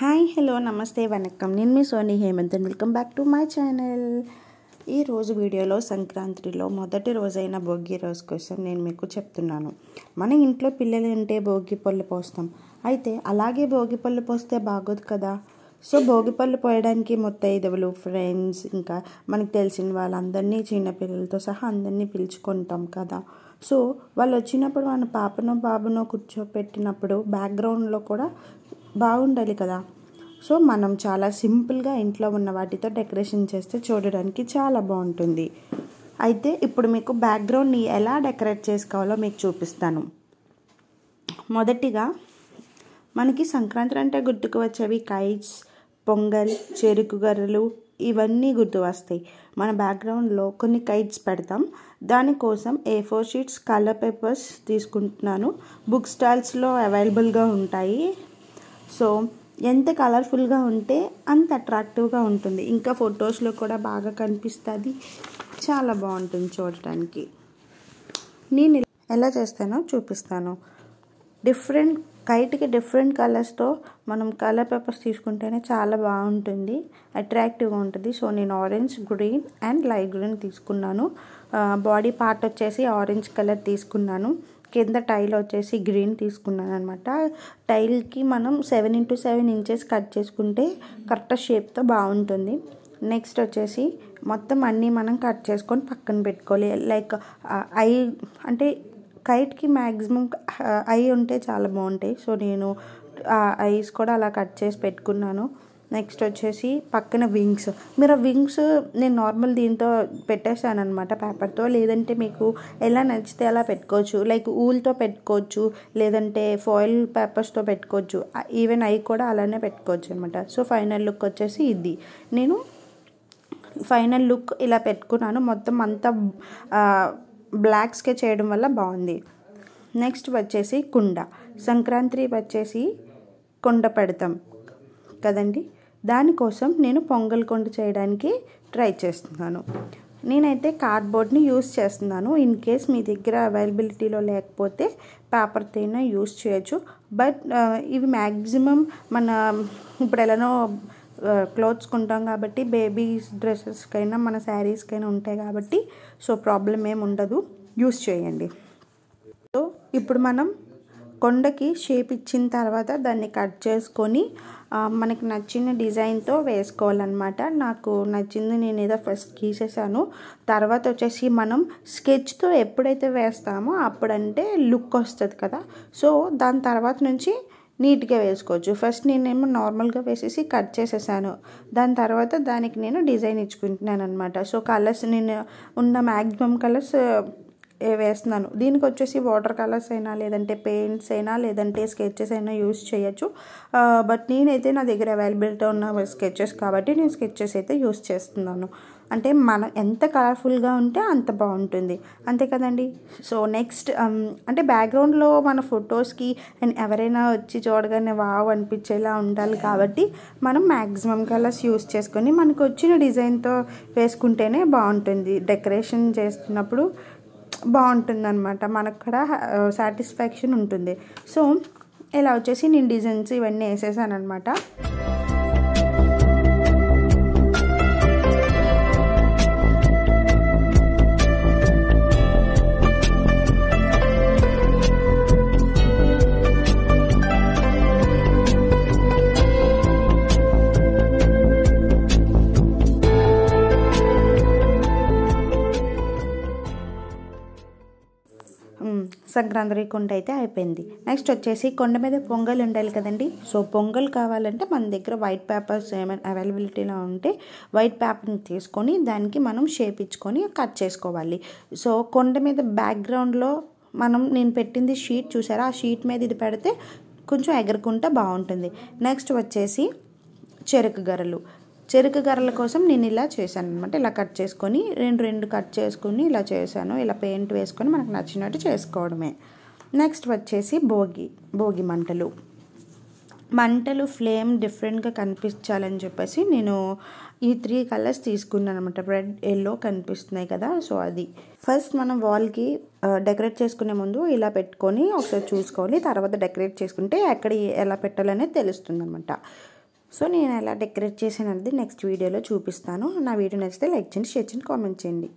Hi hello నమస్తే వనకం నేను మీ Soni Hemanth and welcome back to my channel. ఈ రోజు వీడియోలో సంక్రాంతిలో మొదటి రోజైన భోగి రోజు కోసం నేను మీకు చెప్తున్నాను. మన ఇంట్లో పిల్లలు ఉంటే భోగి పళ్ళు పోస్తాం. అయితే అలాగే భోగి పళ్ళు పోస్తే బాగోదు కదా? సో భోగి పళ్ళు పోయడానికి ముత్తైదవులు ఫ్రెండ్స్ ఇంకా మనకు తెలిసిన వాళ్ళందరినీ చిన్నపిల్లలతో సహా అందరినీ పిలుచుకుంటాం కదా? సో వాళ్ళు వచ్చినప్పుడు మన పాపనో బాబునో కూర్చోపెట్టినప్పుడు బ్యాక్గ్రౌండ్లో కూడా బాగుండాలి కదా. సో మనం చాలా సింపుల్గా ఇంట్లో ఉన్న వాటితో డెకరేషన్ చేస్తే చూడడానికి చాలా బాగుంటుంది. అయితే ఇప్పుడు మీకు బ్యాక్గ్రౌండ్ని ఎలా డెకరేట్ చేసుకోవాలో మీకు చూపిస్తాను. మొదటిగా మనకి సంక్రాంతి అంటే గుర్తుకు వచ్చేవి కైట్స్ పొంగల్ చెరుకు గర్రలు ఇవన్నీ గుర్తు వస్తాయి. మన బ్యాక్గ్రౌండ్లో కొన్ని కైట్స్ పెడతాం. దానికోసం A four sheets colour papers తీసుకుంటున్నాను. బుక్ స్టాల్స్లో అవైలబుల్గా ఉంటాయి. సో ఎంత కలర్ఫుల్గా ఉంటే అంత అట్రాక్టివ్గా ఉంటుంది. ఇంకా ఫొటోస్లో కూడా బాగా కనిపిస్తుంది. చాలా బాగుంటుంది చూడటానికి. నేను ఎలా చేస్తానో చూపిస్తాను. డిఫరెంట్ కైట్కి డిఫరెంట్ కలర్స్తో మనం కలర్ పేపర్స్ తీసుకుంటేనే చాలా బాగుంటుంది. అట్రాక్టివ్గా ఉంటుంది. సో నేను orange green and light green తీసుకున్నాను. బాడీ పార్ట్ వచ్చేసి ఆరెంజ్ కలర్ తీసుకున్నాను. కింద టైల్ వచ్చేసి గ్రీన్ తీసుకున్నాను అనమాట టైల్కి మనం seven into seven inches cut చేసుకుంటే కరెక్ట్ షేప్తో బాగుంటుంది. నెక్స్ట్ వచ్చేసి మొత్తం అన్నీ మనం కట్ చేసుకొని పక్కన పెట్టుకోవాలి. లైక్ ఐ అంటే కైట్కి మ్యాక్సిమం ఐ ఉంటే చాలా బాగుంటాయి. సో నేను ఐస్ కూడా అలా కట్ చేసి పెట్టుకున్నాను. నెక్స్ట్ వచ్చేసి పక్కన వింగ్స్. మీరు ఆ వింగ్స్ నేను నార్మల్ దీంతో పెట్టేశాను అనమాట పేపర్తో. లేదంటే మీకు ఎలా నచ్చితే అలా పెట్టుకోవచ్చు. లైక్ ఊల్తో పెట్టుకోవచ్చు. లేదంటే ఫాయిల్ పేపర్స్తో పెట్టుకోవచ్చు. ఈవెన్ అవి కూడా అలానే పెట్టుకోవచ్చు అనమాట సో ఫైనల్ లుక్ వచ్చేసి ఇది. నేను ఫైనల్ లుక్ ఇలా పెట్టుకున్నాను. మొత్తం అంతా బ్లాక్స్కే చేయడం వల్ల బాగుంది. నెక్స్ట్ వచ్చేసి కుండ. సంక్రాంతి వచ్చేసి కుండ పెడతాం కదండి? దానికోసం నేను పొంగల్ కొండ చేయడానికి ట్రై చేస్తున్నాను. నేనైతే కార్డ్బోర్డ్ని యూస్ చేస్తున్నాను. ఇన్ కేస్ మీ దగ్గర అవైలబిలిటీలో లేకపోతే పేపర్తో అయినా యూస్ చేయొచ్చు. బట్ ఇవి మ్యాక్సిమం మన ఇప్పుడు ఎలానో క్లోత్స్ కొంటాం కాబట్టి బేబీస్ డ్రెస్సెస్కైనా మన శారీస్కైనా ఉంటాయి కాబట్టి సో ప్రాబ్లం ఏమి ఉండదు. యూస్ చేయండి. సో ఇప్పుడు మనం కొండకి షేప్ ఇచ్చిన తర్వాత దాన్ని కట్ చేసుకొని మనకి నచ్చిన డిజైన్తో వేసుకోవాలన్నమాట. నాకు నచ్చింది నేను ఏదో ఫస్ట్ గీసేసాను తర్వాత వచ్చేసి మనం స్కెచ్తో ఎప్పుడైతే వేస్తామో అప్పుడంటే లుక్ వస్తుంది కదా. సో దాని తర్వాత నుంచి నీట్గా వేసుకోవచ్చు. ఫస్ట్ నేనేమో నార్మల్గా వేసేసి కట్ చేసేసాను. దాని తర్వాత దానికి నేను డిజైన్ ఇచ్చుకుంటున్నాను అనమాట సో కలర్స్ నేను ఉన్న మ్యాక్సిమం కలర్స్ వేస్తున్నాను. దీనికి వచ్చేసి వాటర్ కలర్స్ అయినా లేదంటే పెయింట్స్ అయినా లేదంటే స్కెచెస్ అయినా యూస్ చేయొచ్చు. బట్ నేనైతే నా దగ్గర అవైలబిలిటీ ఉన్న స్కెచెస్ కాబట్టి నేను స్కెచెస్ అయితే యూస్ చేస్తున్నాను. అంటే మనం ఎంత కలర్ఫుల్గా ఉంటే అంత బాగుంటుంది. అంతే కదండి? సో నెక్స్ట్ అంటే బ్యాక్గ్రౌండ్లో మన ఫొటోస్కి అండ్ ఎవరైనా వచ్చి చూడగానే వావ్ అనిపించేలా ఉండాలి కాబట్టి మనం మ్యాక్సిమం కలర్స్ యూస్ చేసుకొని మనకు వచ్చిన డిజైన్తో వేసుకుంటేనే బాగుంటుంది. డెకరేషన్ చేస్తున్నప్పుడు బాగుంటుందన్నమాట. మనకు కూడా సాటిస్ఫాక్షన్ ఉంటుంది. సో ఇలా వచ్చేసి నేను డిజైన్స్ ఇవన్నీ వేసేసాను అనమాట సంక్రాంతి కొండ అయితే అయిపోయింది. నెక్స్ట్ వచ్చేసి కొండ మీద పొంగల్ ఉండాలి కదండి. సో పొంగల్ కావాలంటే మన దగ్గర వైట్ పేపర్స్ ఏమైనా అవైలబిలిటీలో ఉంటే వైట్ పేపర్ని తీసుకొని దానికి మనం షేప్ ఇచ్చుకొని కట్ చేసుకోవాలి. సో కొండ మీద బ్యాక్గ్రౌండ్లో మనం నేను పెట్టింది షీట్ చూసారా? ఆ షీట్ మీద ఇది పెడితే కొంచెం ఎగరకుంటే బాగుంటుంది. నెక్స్ట్ వచ్చేసి చెరుకు గరలు. చెరుకు గర్రల కోసం నేను ఇలా చేశాను అనమాట ఇలా కట్ చేసుకొని రెండు రెండు కట్ చేసుకుని ఇలా చేశాను. ఇలా పెయింట్ వేసుకొని మనకు నచ్చినట్టు చేసుకోవడమే. నెక్స్ట్ వచ్చేసి భోగి భోగి మంటలు. మంటలు ఫ్లేమ్ డిఫరెంట్గా కనిపించాలని చెప్పేసి నేను ఈ త్రీ కలర్స్ తీసుకున్నాను అనమాట రెడ్ ఎల్లో కనిపిస్తున్నాయి కదా సో అది. ఫస్ట్ మనం వాల్కి డెకరేట్ చేసుకునే ముందు ఇలా పెట్టుకొని ఒకసారి చూసుకోవాలి. తర్వాత డెకరేట్ చేసుకుంటే ఎక్కడ ఎలా పెట్టాలనేది తెలుస్తుంది అనమాట సో నేను ఎలా డెకరేట్ చేసానది నెక్స్ట్ వీడియోలో చూపిస్తాను. నా వీడియో నచ్చితే లైక్ చేయండి షేర్ చేయండి కామెంట్ చేయండి.